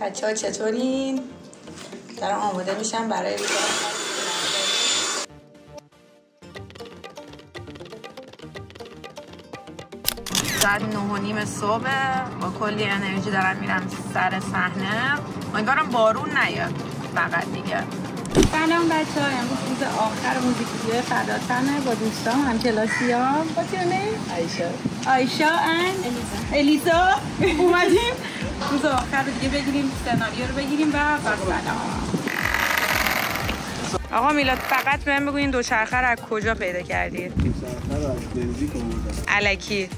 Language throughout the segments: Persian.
بچه ها چطورین؟ دارم آماده میشم برای ساعت نه و نیم صبح. با کلی انرژی دارم میرم سر صحنه. امیدوارم بارون نیاد. فقط دیگه. سلام بچه ها امروز روز آخر موزیک ویدیو فداتنه با دوستان هم کلاسی ها What's your name? آیشا. آیشا and الیزا. اومدیم؟ روز آخر رو دیگه بگیریم سناریو رو بگیریم و سلام. آقا میلاد فقط بهم بگو این دوچرخه رو از کجا پیدا کردید؟ دوچرخه رو از بنزیک آوردم. علکی.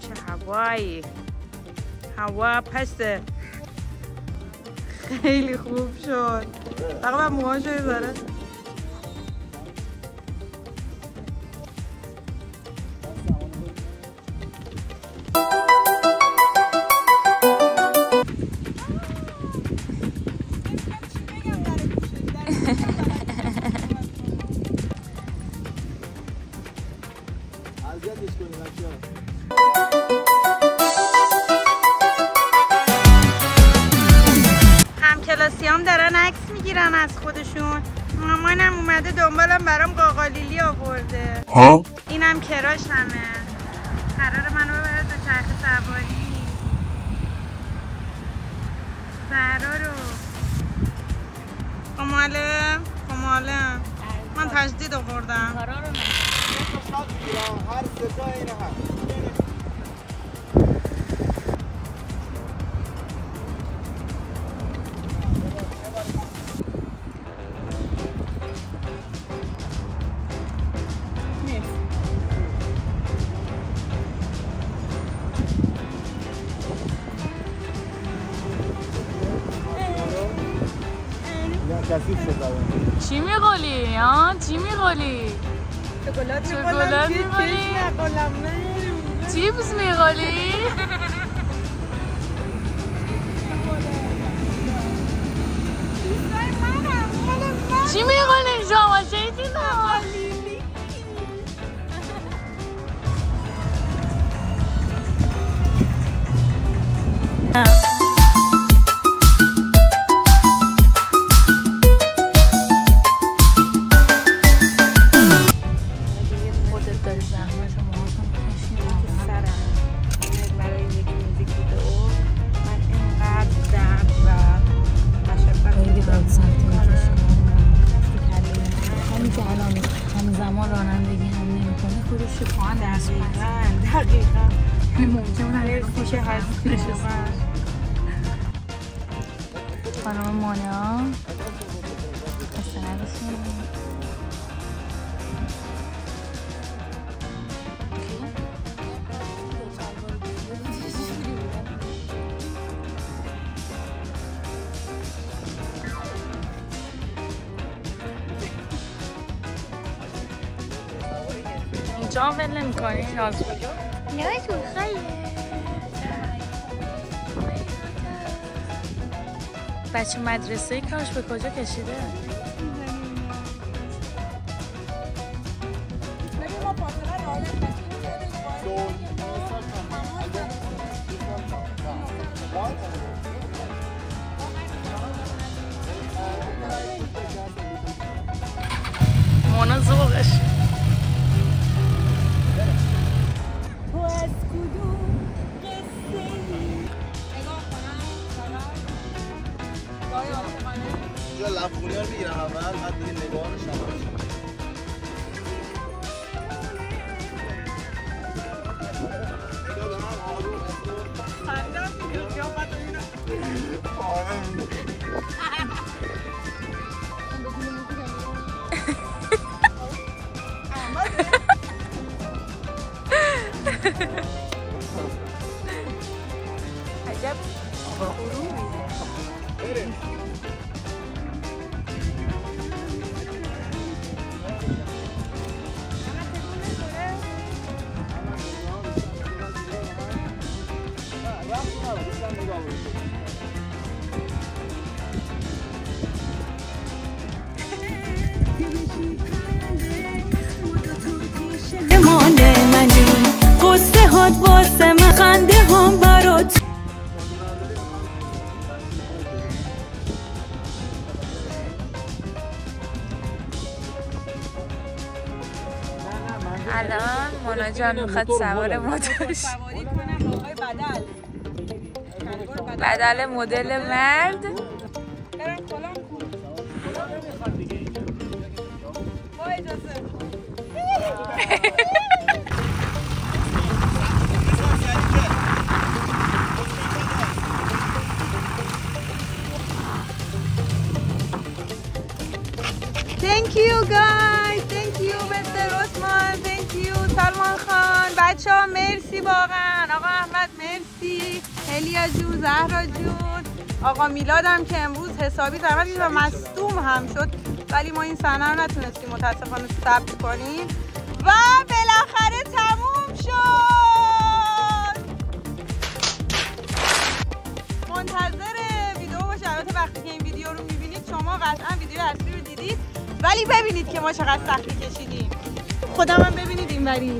چه هوایی. هوا پسته. خیلی خوب شد فقط من موهاشو بذاره اذیتش. عکس می‌گیرن از خودشون. مامانم اومده دنبالم برام قاقالیلی آورده. ها؟ اینم کراش همه قرار منو ببره تا چرخ سواری. زهرا رو کماله کماله من تجدید آوردم. هر ستا این هم کثیف شد. چی میقولی ها چی میقولی شکلات شکلات می‌خوری؟ چیپس میقولی چی میقولی شما شیطینا خودت دقیقاً دقیقاً یعنی ممکن یه فیشه هست نشسته خانم مانا پسرشون اینجا ول نمی‌کنی بچه مدرسه کارش به کجا کشیده؟ مونا ذوقش. لفخونی ها رو می‌گیرم اول بعد بریم نگاهانش هم باد واسه من خنده هم برات. الان مونا جان می‌خواد سوار موتور کنم آقای بدل بدل مدل مرد. Thank you guys. Thank you Mr. Osman. Thank you سلمان خان. بچه ها مرسی واقعا. آقا احمد مرسی. هلیا جون زهرا جون. آقا میلادم که امروز حسابی زحمت و مصدوم هم شد ولی ما این صحنه رو نتونستیم متاسفانه ثبت کنیم و بالاخره تموم شد ولی ببینید که ما چقدر سختی کشیدیم خودم هم ببینید این وری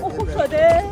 خوب شده.